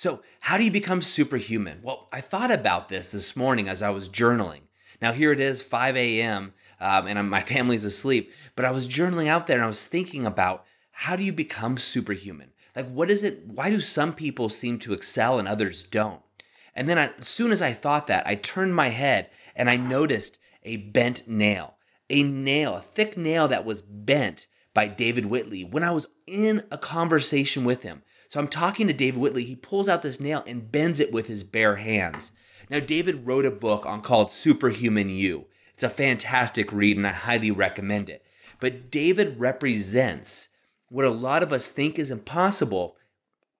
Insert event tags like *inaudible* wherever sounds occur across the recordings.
So, how do you become superhuman? Well, I thought about this this morning as I was journaling. Now, here it is, 5 a.m., um, and my *laughs* family's asleep, but I was journaling out there and I was thinking about how do you become superhuman? Like, what is it? Why do some people seem to excel and others don't? And then I, as soon as I thought that, I turned my head and I noticed a bent nail, a nail, a thick nail that was bent by David Whitley when I was in a conversation with him. So I'm talking to David Whitley. He pulls out this nail and bends it with his bare hands. Now, David wrote a book on called Superhuman You. It's a fantastic read and I highly recommend it. But David represents what a lot of us think is impossible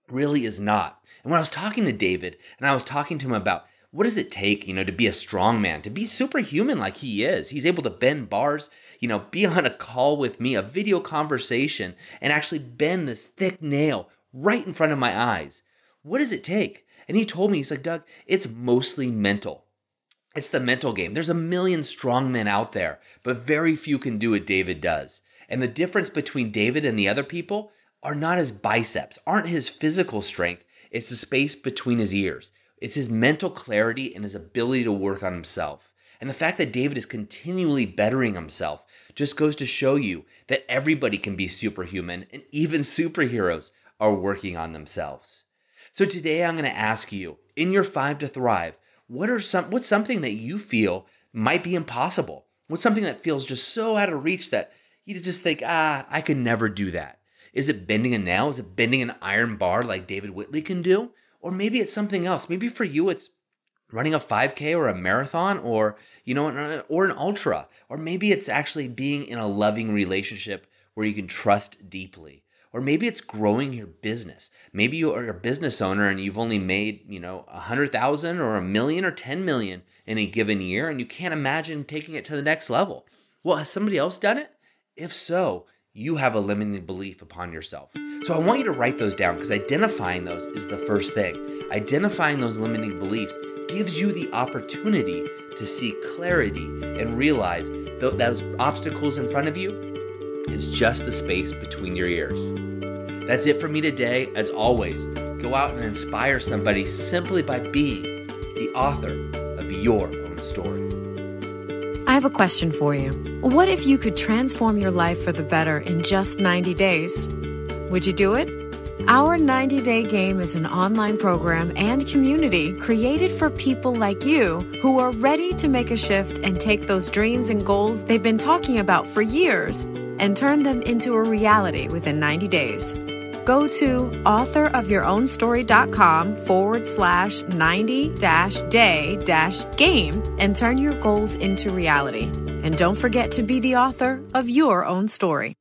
really is not. And when I was talking to David and I was talking to him about what does it take, you know, to be a strong man, to be superhuman like he is? He's able to bend bars, you know, be on a call with me, a video conversation, and actually bend this thick nail right in front of my eyes. What does it take? And he told me, he's like, Doug, it's mostly mental. It's the mental game. There's a million strong men out there, but very few can do what David does. And the difference between David and the other people are not his biceps, aren't his physical strength. It's the space between his ears. It's his mental clarity and his ability to work on himself. And the fact that David is continually bettering himself just goes to show you that everybody can be superhuman and even superheroes are working on themselves. So today I'm going to ask you, in your 5 to thrive, what are some what's something that you feel might be impossible? What's something that feels just so out of reach that you just think, "Ah, I could never do that." Is it bending a nail? Is it bending an iron bar like David Whitley can do? Or maybe it's something else. Maybe for you it's running a 5k or a marathon or you know or an ultra or maybe it's actually being in a loving relationship where you can trust deeply or maybe it's growing your business. Maybe you are a business owner and you've only made, you know, a hundred thousand or a million or 10 million in a given year and you can't imagine taking it to the next level. Well, has somebody else done it? If so, you have a limiting belief upon yourself. So I want you to write those down because identifying those is the first thing. Identifying those limiting beliefs gives you the opportunity to see clarity and realize those obstacles in front of you is just the space between your ears. That's it for me today. As always, go out and inspire somebody simply by being the author of your own story. I have a question for you. What if you could transform your life for the better in just 90 days? Would you do it? Our 90 Day Game is an online program and community created for people like you who are ready to make a shift and take those dreams and goals they've been talking about for years and turn them into a reality within 90 days. Go to authorofyourownstory.com forward slash 90 dash day dash game and turn your goals into reality. And don't forget to be the author of your own story.